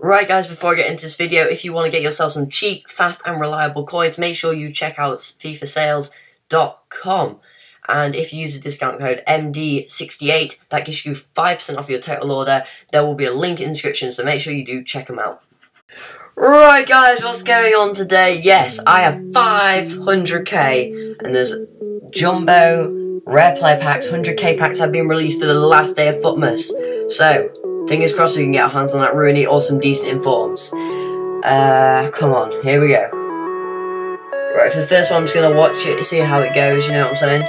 Right guys, before I get into this video, if you want to get yourself some cheap, fast and reliable coins, make sure you check out FIFAsales.com. And if you use the discount code MD68, that gives you 5% off your total order. There will be a link in the description, so make sure you do check them out. Right guys, what's going on today? Yes, I have 500k, and there's jumbo, rare player packs, 100k packs have been released for the last day of Futmas. So, Fingers crossed we can get our hands on that Rooney or some decent informs. Uh, come on, here we go. Right, for the first one, I'm just going to watch it see how it goes, you know what I'm saying?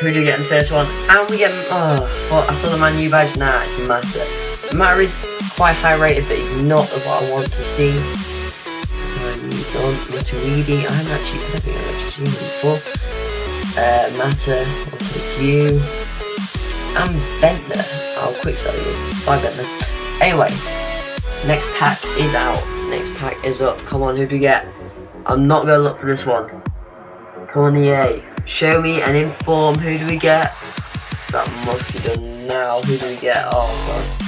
Who do we get in the first one? And we get, oh, I saw the Man U badge, nah, it's Mata. Mata is quite high rated, but it's not what I want to see. Don't Matuidi, I haven't actually, I don't think I've actually seen him before. Uh, Mata, I'll take you. And Bendtner. I'll quick sell you. Bye, Bentley. Anyway, next pack is out. Next pack is up. Come on, who do we get? I'm not going to look for this one. Come on, EA. Show me and inform. Who do we get? That must be done now. Who do we get? Oh, God.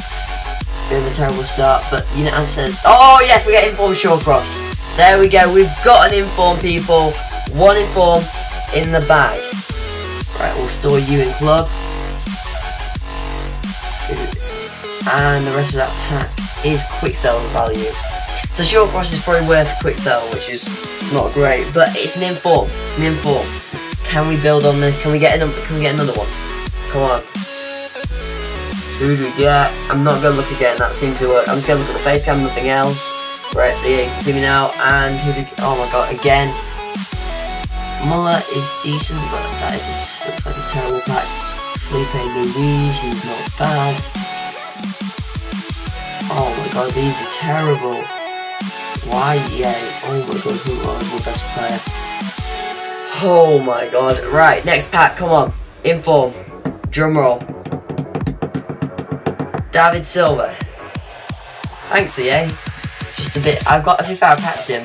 Of a terrible start, but you know, I said, oh yes, we get inform Shawcross. There we go. We've got an inform, people. One inform in the bag. Right, we'll store you in club. and the rest of that pack is quick sell value. So Shawcross is probably worth quick sell, which is not great, but it's an inform. It's an inform. Can we build on this? Can we get another? Can we get another one? Come on. We get? I'm not gonna look again. That seems to work. I'm just gonna look at the face cam, nothing else. Right, so yeah, you can see me now. And? We, oh my god, again. Muller is decent, but that is looks like a terrible pack. Filipe Luís is not bad. Oh my god, these are terrible. Why EA? Oh my god, who are my best player? Oh my god. Right, next pack, come on. Inform. Drumroll. David Silva. Thanks, EA. Just a bit. I've got, be fair, I packed him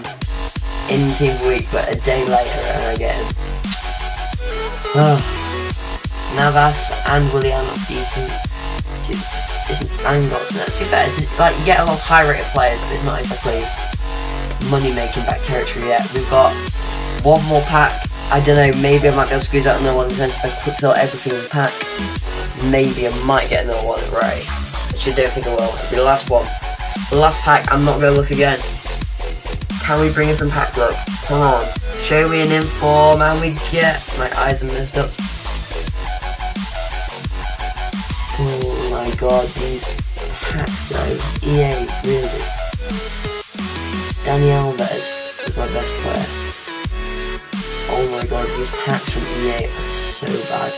in the team week, but a day later and I get him. Oh. Navas and Willian, decent isn't Angles. To be fair, it's like you get a lot of high rated players, but it's not exactly money making back territory yet. We've got one more pack. I don't know, maybe I might be able to squeeze out another one in terms of I quick sell everything in the pack. Maybe I might get another one right. Which I don't think I will. It'll be the last one. The last pack, I'm not gonna look again. Can we bring in some pack luck? Come on. Show me an inform and we get my eyes are messed up. Oh my god, these packs though. EA, really. Dani Alves is my best player. Oh my god, these packs from EA are so bad.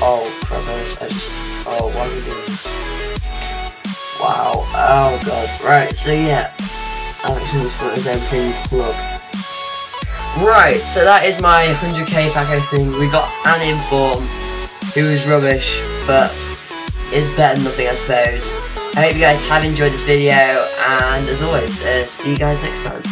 Oh, I just... Oh, why are we doing this? Wow, oh god. Right, so yeah. Alex Instant is everything club. Right, so that is my 100k pack opening. We got an inform, who was rubbish, but is better than nothing, I suppose. I hope you guys have enjoyed this video, and as always, uh, see you guys next time.